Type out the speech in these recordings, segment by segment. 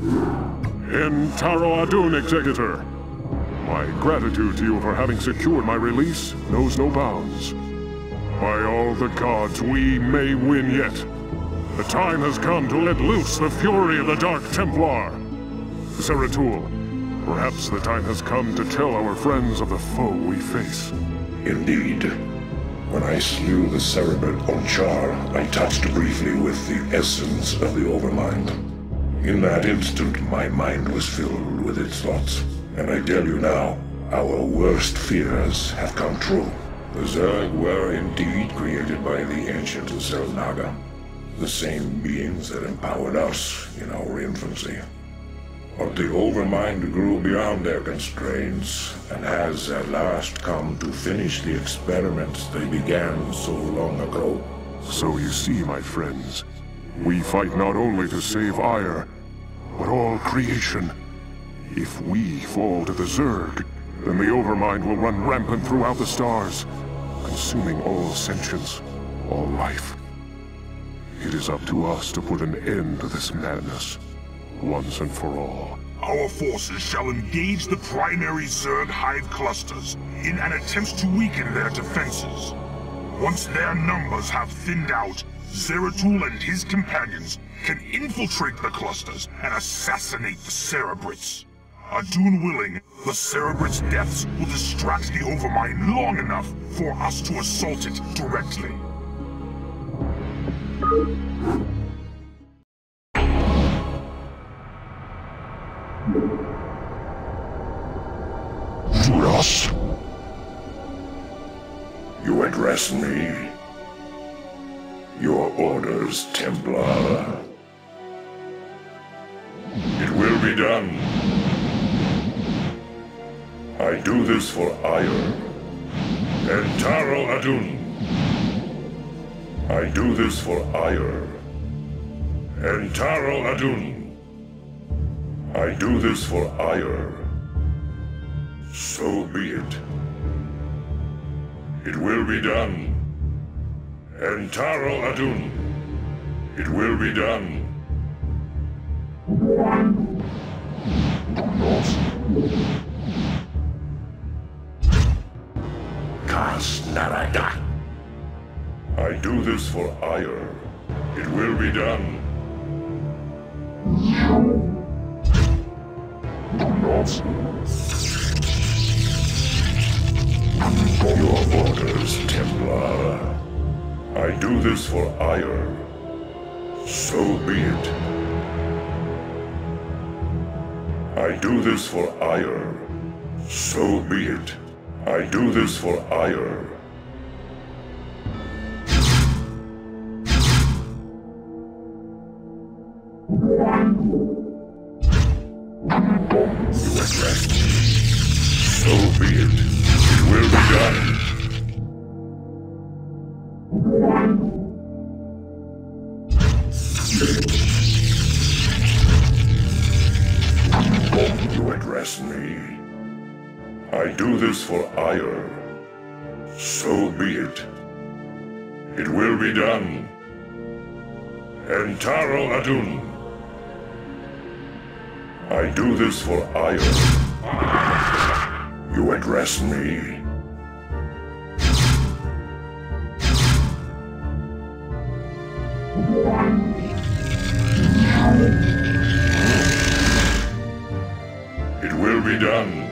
Entaro Adun, Executor. My gratitude to you for having secured my release knows no bounds. By all the gods, we may win yet. The time has come to let loose the fury of the Dark Templar. Zeratul, perhaps the time has come to tell our friends of the foe we face. Indeed. When I slew the Cerebrate Onchar, I touched briefly with the essence of the Overmind. In that instant, my mind was filled with its thoughts. And I tell you now, our worst fears have come true. The Zerg were indeed created by the ancient Xel'Naga, the same beings that empowered us in our infancy. But the Overmind grew beyond their constraints, and has at last come to finish the experiments they began so long ago. So you see, my friends, we fight not only to save Aiur, but all creation. If we fall to the Zerg, then the Overmind will run rampant throughout the stars, consuming all sentience, all life. It is up to us to put an end to this madness, once and for all. Our forces shall engage the primary Zerg hive clusters in an attempt to weaken their defenses. Once their numbers have thinned out, Zeratul and his companions can infiltrate the clusters and assassinate the Cerebrates. Adun willing, the Cerebrates' deaths will distract the Overmind long enough for us to assault it directly. Judas? You address me? Your orders, Templar. I do this for Aiur. Entaro Adun. I do this for Aiur. Entaro Adun. I do this for Aiur. So be it. It will be done. Entaro Adun. It will be done. Kas Narada. I do this for Aiur. It will be done. Your orders, Templar. I do this for Aiur. So be it. I do this for Aiur. So be it. I do this for Aiur. I do this for Aiur. You address me. It will be done.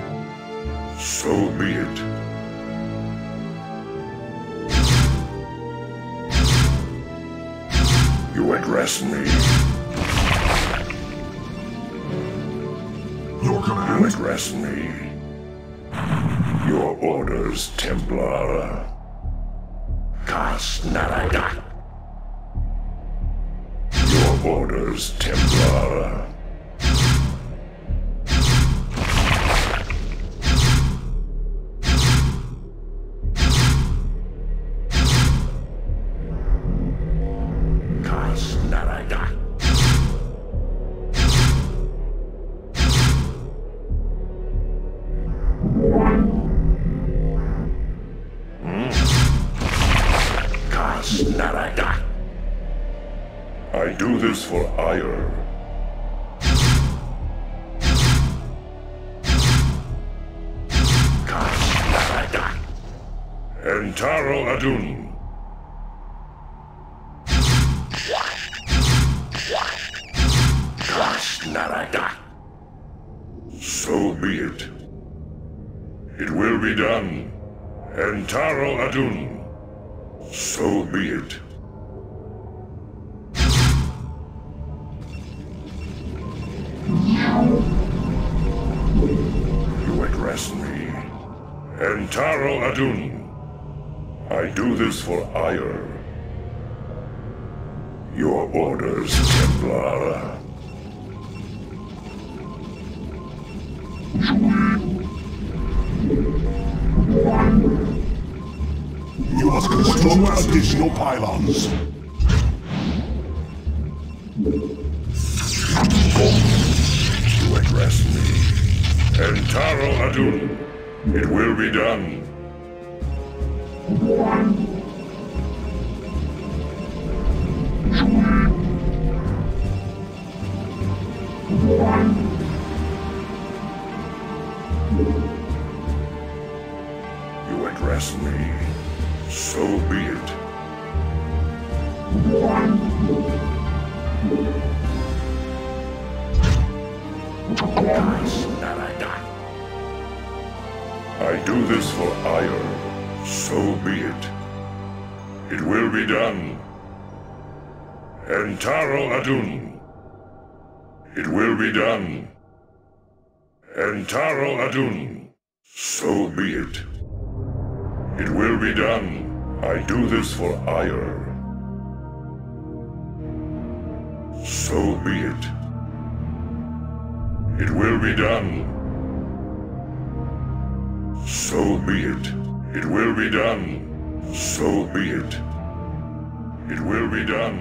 So be it. You address me. Your You command? address me. Your orders, Templar. Kas Narada. Your orders, Templar. You must construct additional pylons. To address me. Entaro Adun. It will be done. for. So be it. It will be done. So be it. It will be done. So be it. It will be done.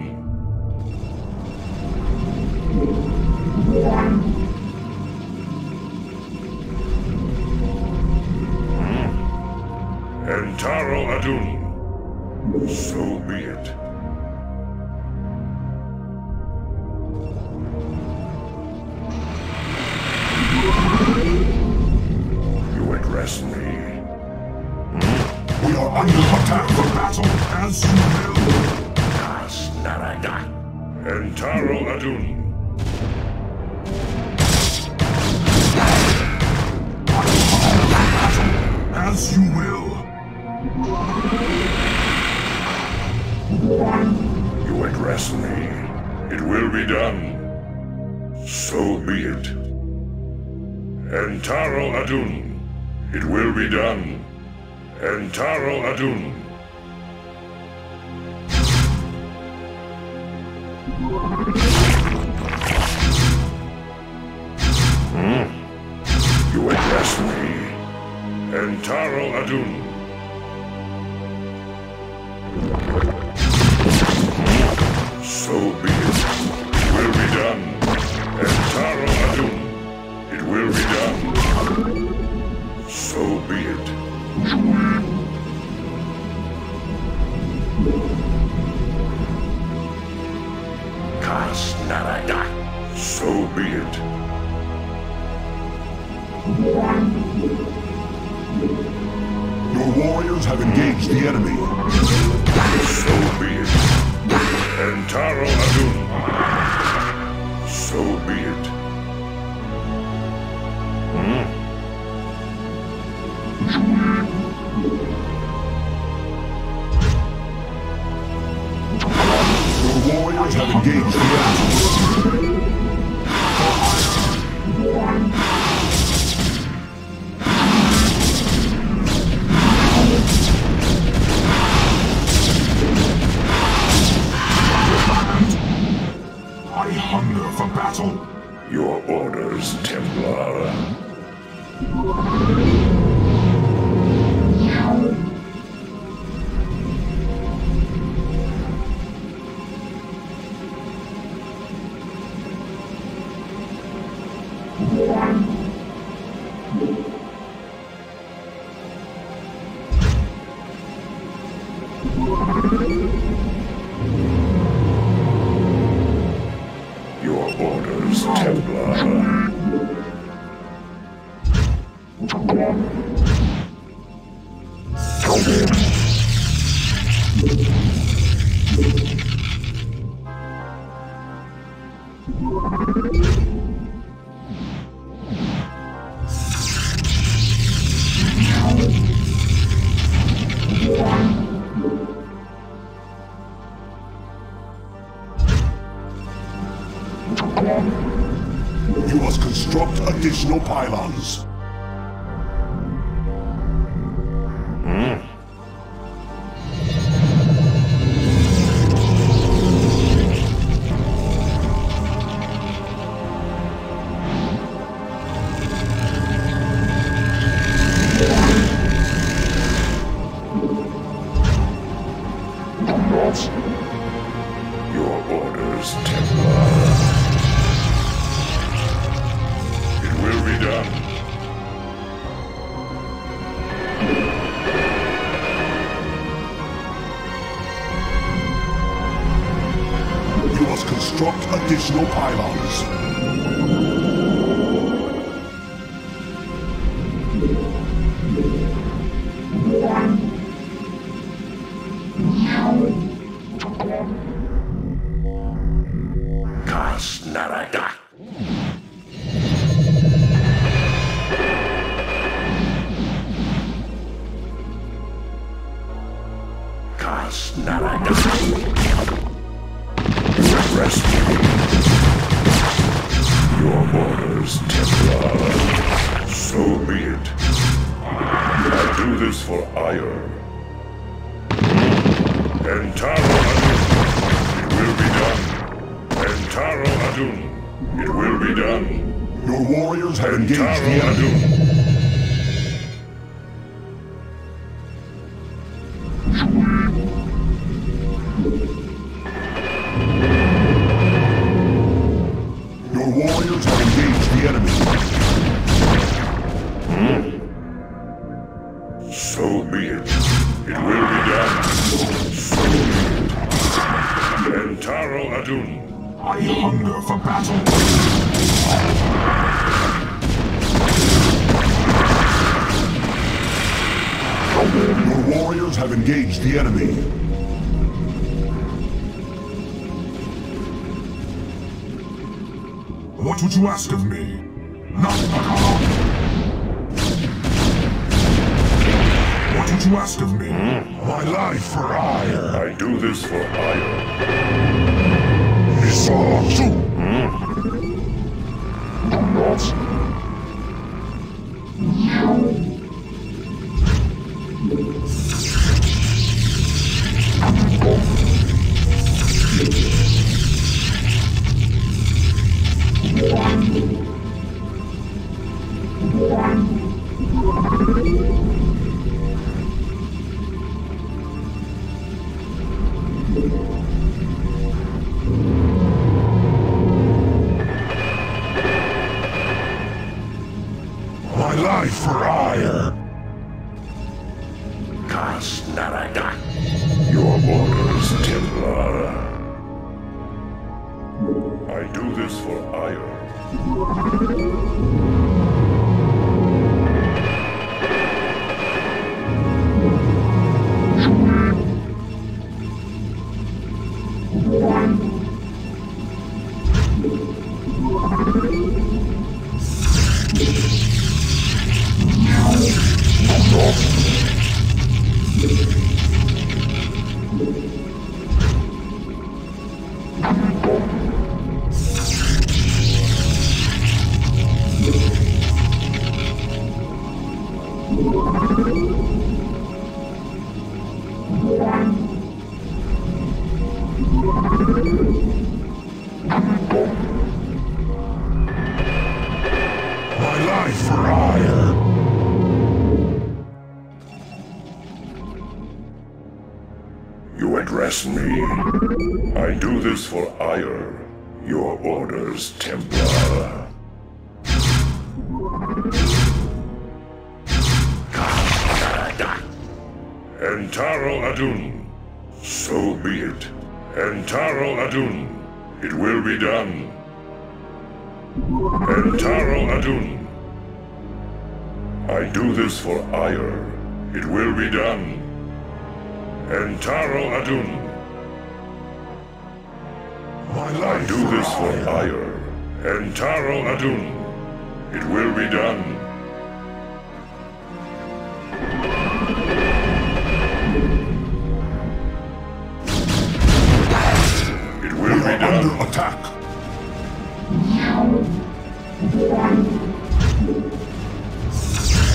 You must construct additional pylons. Kas Narada. Kas Narada. Rest Your orders, Templar. So be it. I do this for Aiur. And Adun. It will be done. Entaro Adun. It will be done. Your warriors have engaged the enemy. The enemy. What would you ask of me? Nothing at all. What would you ask of me? My life for Aiur. I do this for Aiur. Isosu. My This for Aiur. Your orders, Templar. Entaro Adun. So be it. Entaro Adun. It will be done. Entaro Adun. I do this for Aiur. It will be done. Entaro Adun. I do this for Aiur Entaro Adun. It will be done. It will be done. Under attack.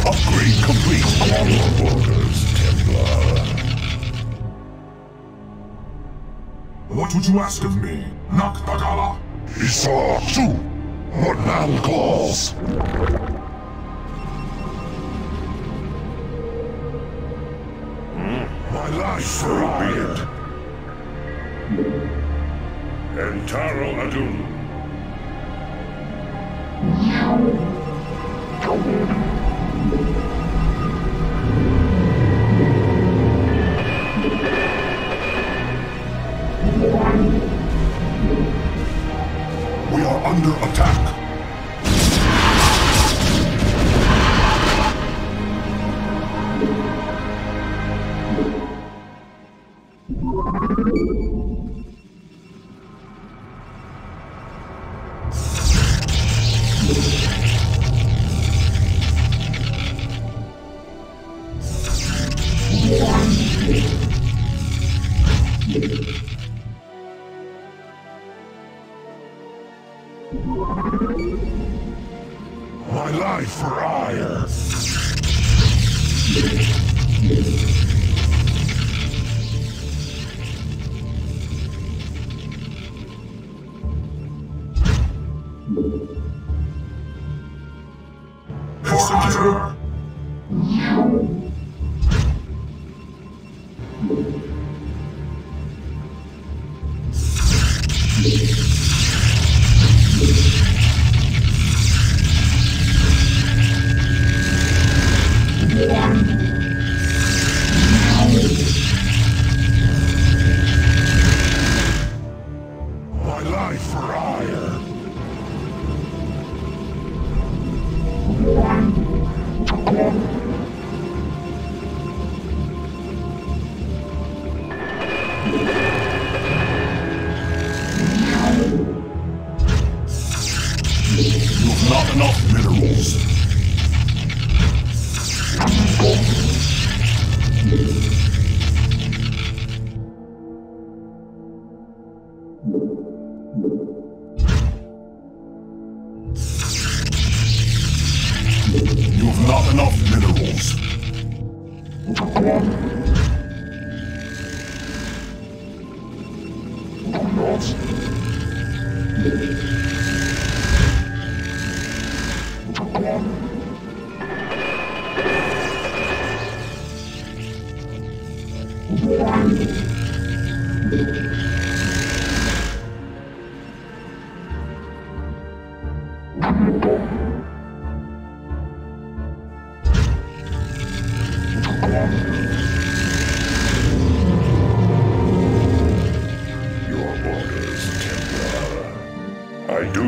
Upgrade complete. Your orders, Templar. What would you ask of me, Nakbagala? Two. What man calls? My life So for be Aiur. it. Entaro Adun.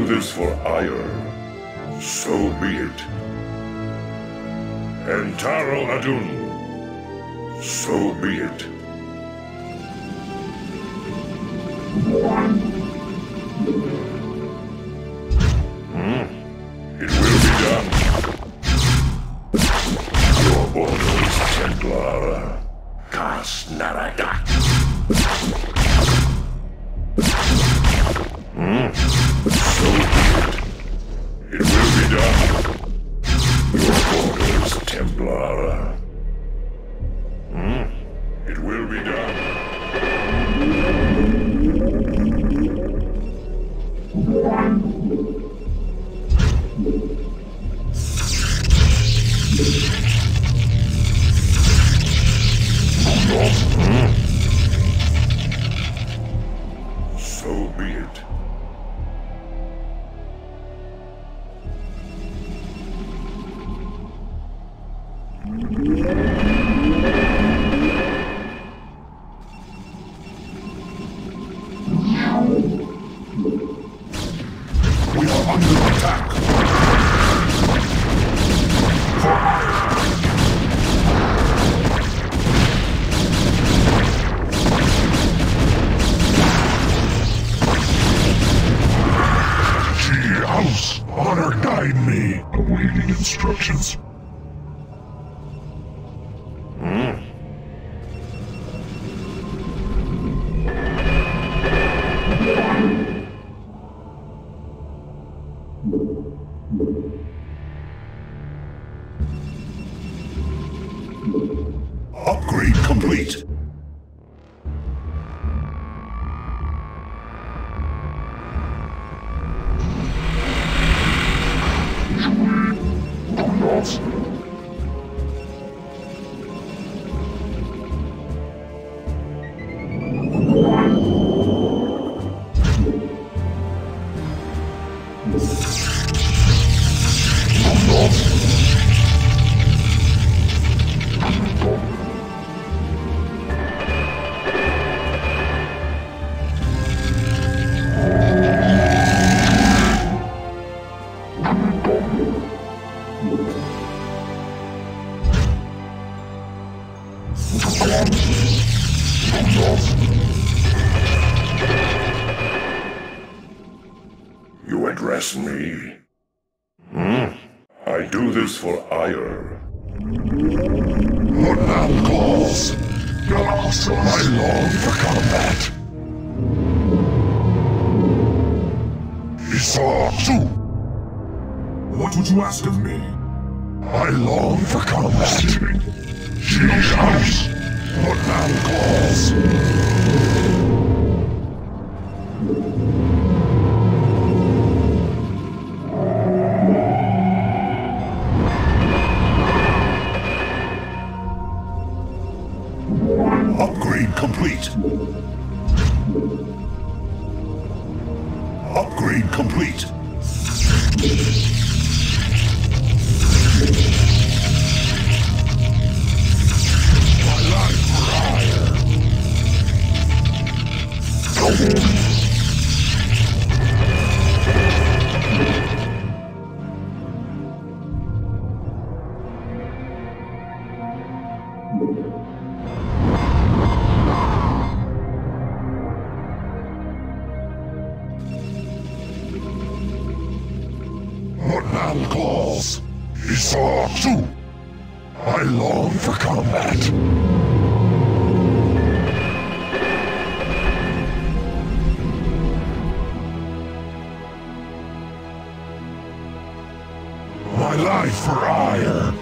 This for Aiur. So be it. Entaro Adun. So be it. Find me. Awaiting instructions. for Aiur. Your now calls. Your nostrils. my long for combat. Isatsu. What would you ask of me? I long for combat. She shouts. What now calls. life for Aiur.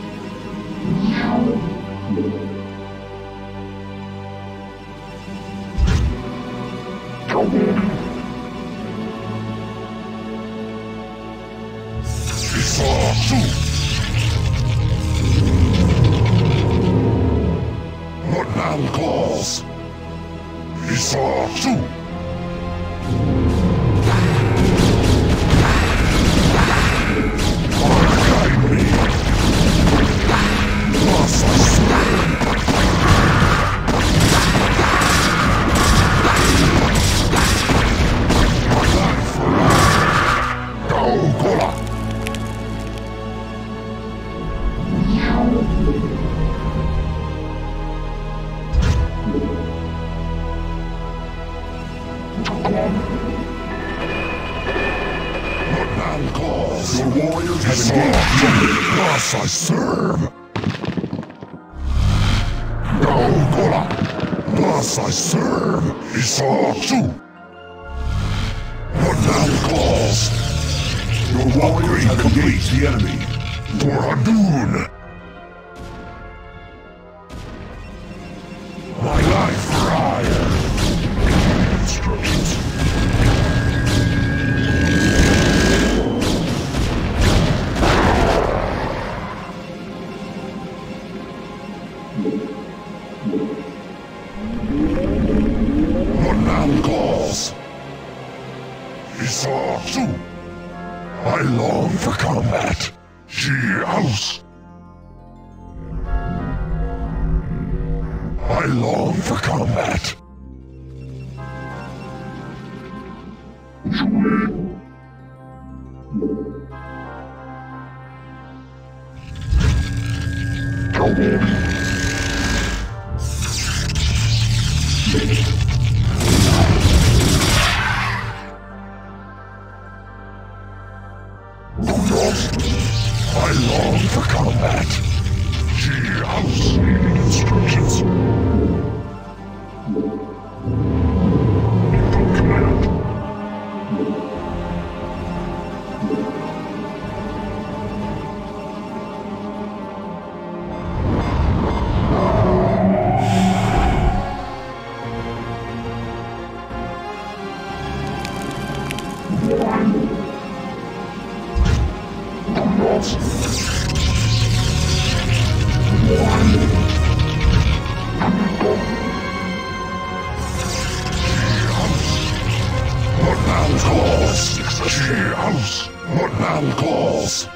Balls.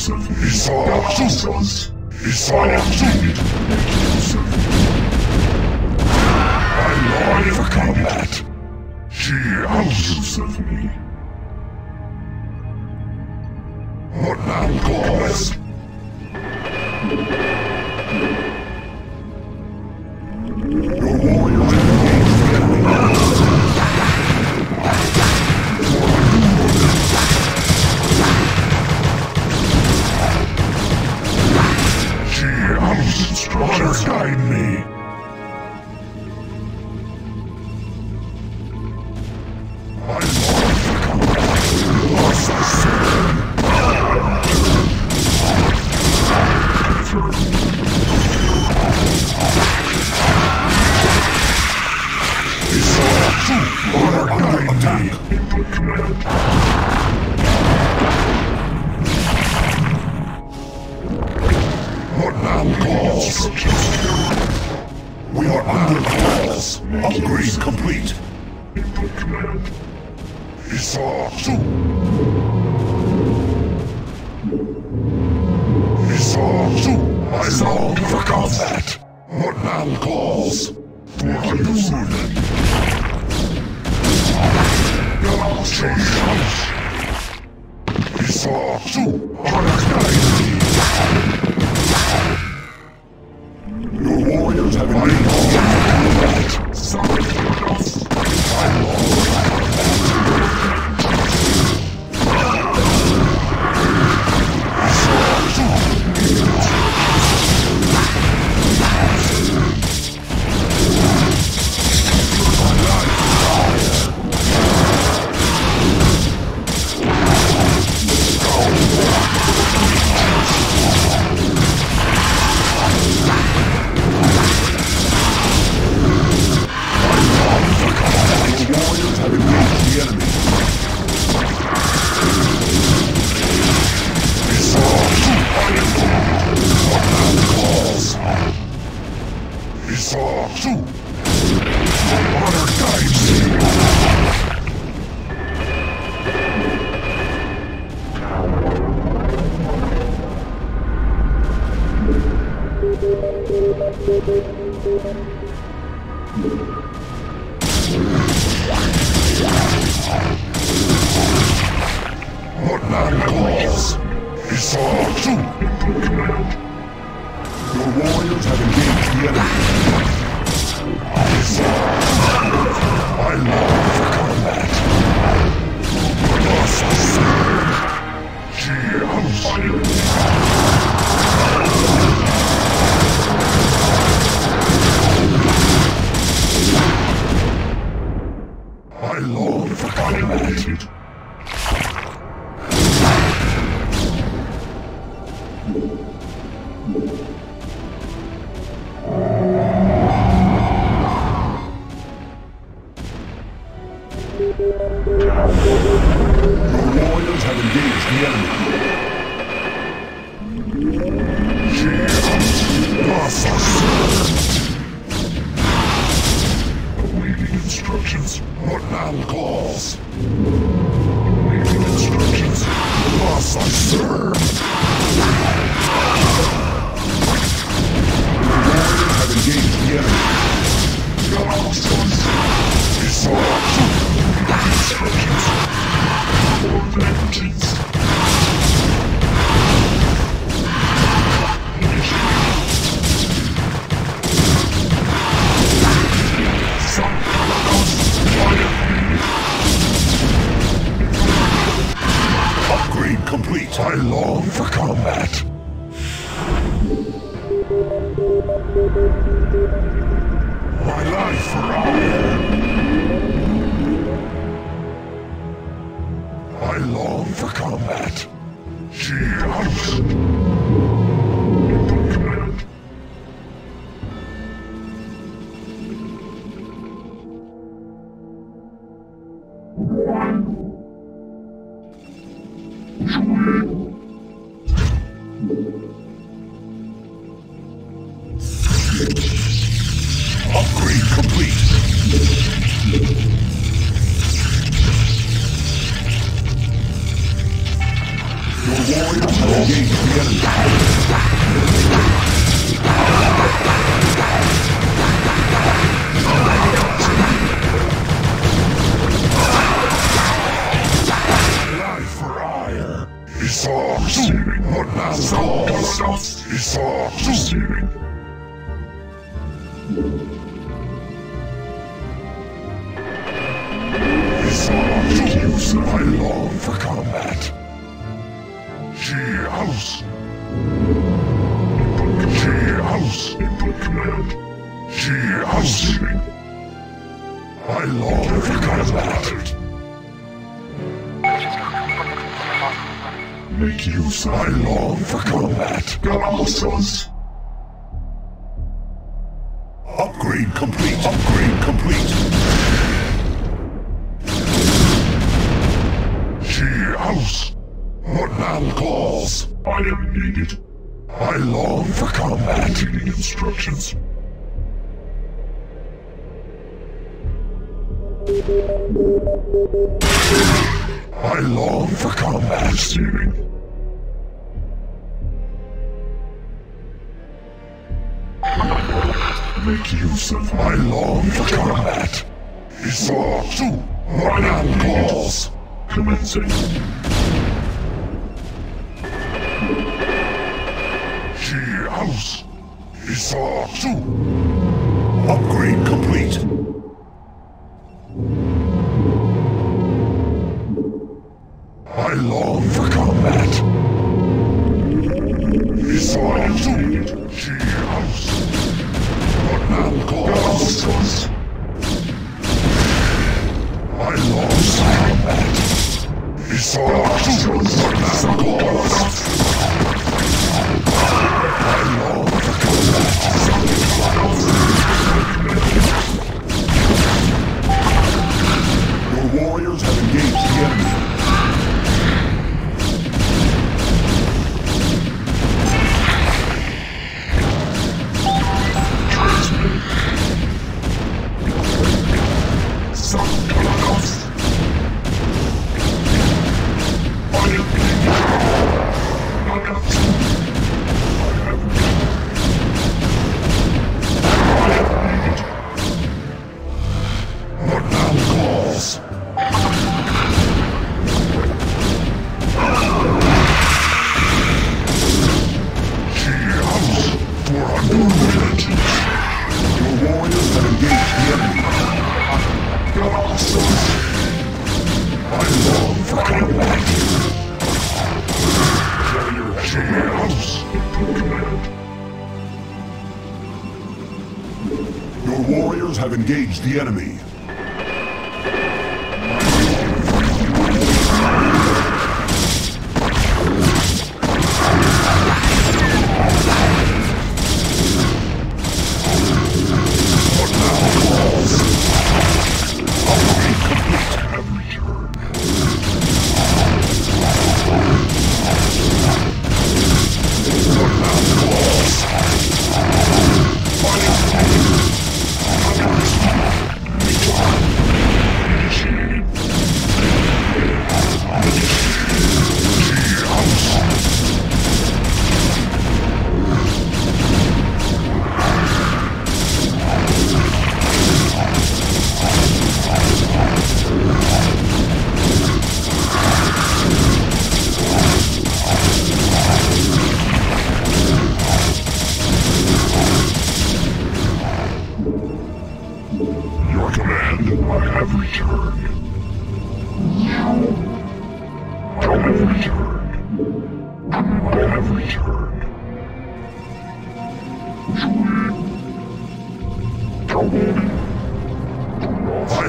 Is İsa Yusuf. Is our Yusuf. I lied for combat. She houses of me. What now, Gomez? 收 Awaiting instructions. What man calls? Awaiting instructions. Thus I serve. Your warriors have engaged the enemy. Your options. Is all instructions. For vengeance. Complete. I long for combat. My life for honor. I long for combat. She house. Calls. I long for combat. Galamos. Upgrade complete. Upgrade complete. She house. What man calls? I am needed. I long for combat. Reading instructions. I long for combat. Receiving. Make use of. my long combat. Esau two. What man calls? Commencing. She house. Esau two. Upgrade complete. engage the enemy.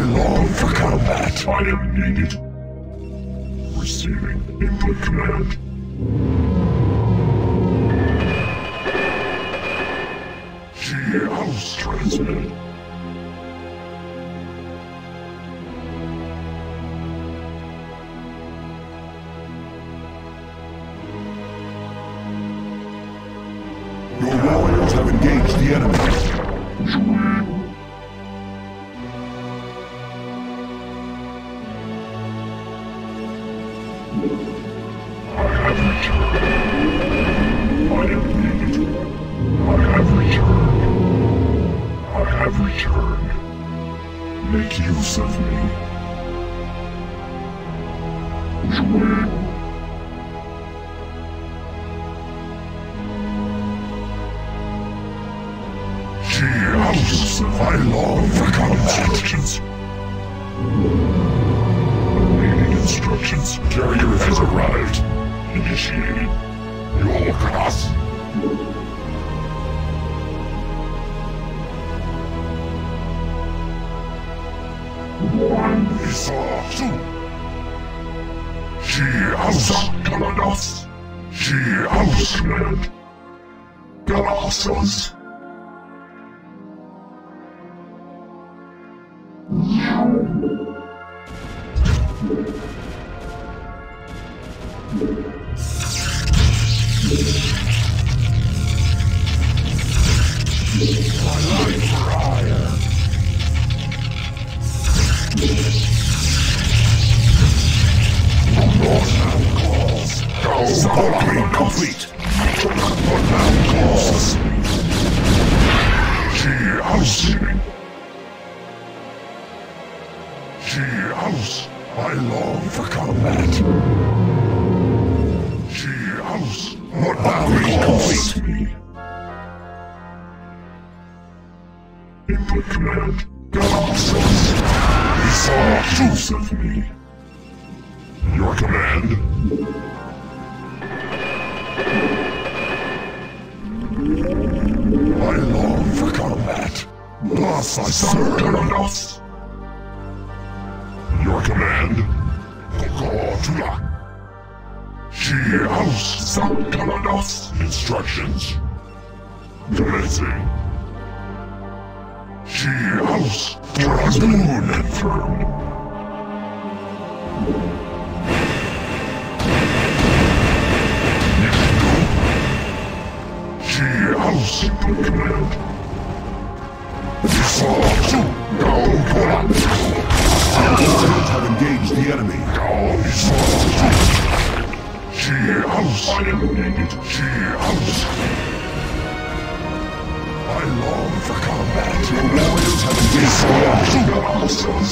long for combat. I am needed. Receiving input command. G-House transmitted. Thank you. She has the command. Now Our forces have engaged the enemy. She has. I eliminated. She has. I long for combat. Warriors have engaged the monsters.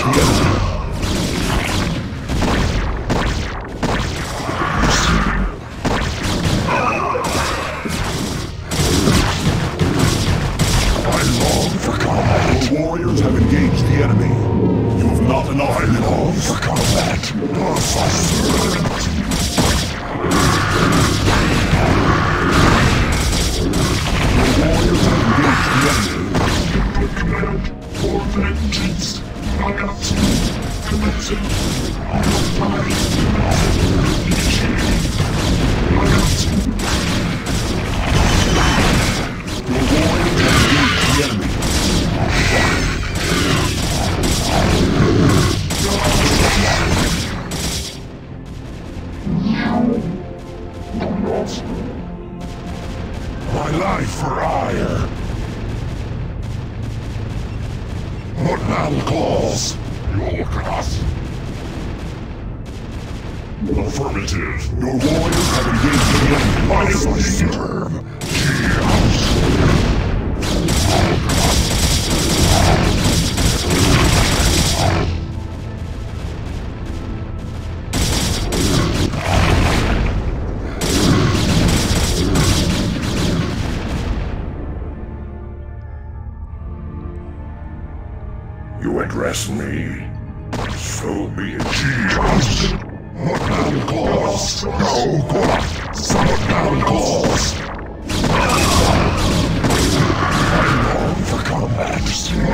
the warriors have engaged the enemy. You have not enough I love for combat. Action!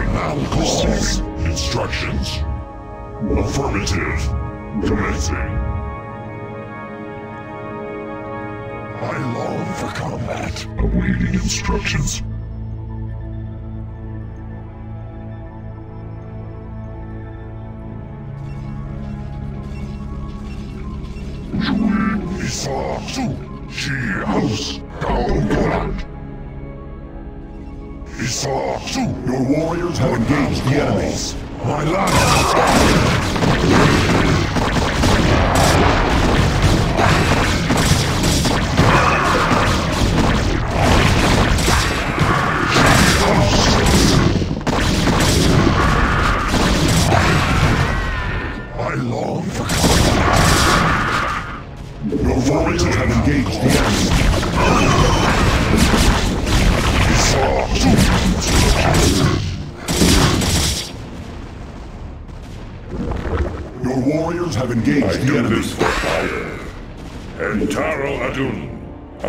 Now close. Instructions. Affirmative. Commencing. I long for combat. Awaiting instructions. Jouer Issa Su Shi House Kao Goland. Shoot Your warriors have engaged the enemies! My life!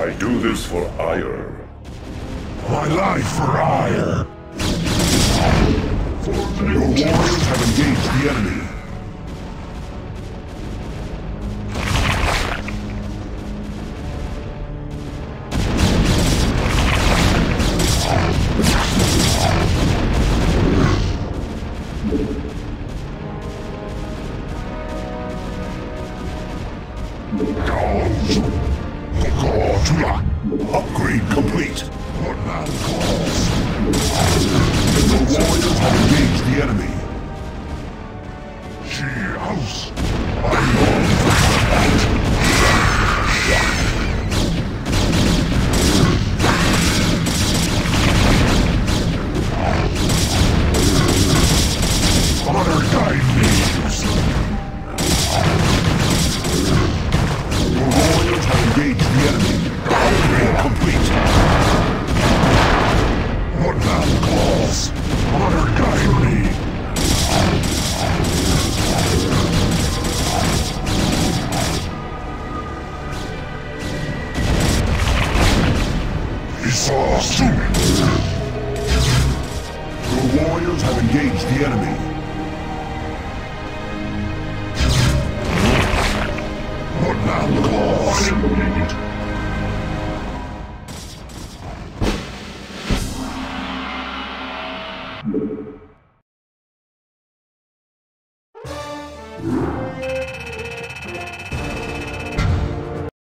I do this for Aiur. My life for Aiur! For Your warriors have engaged the enemy.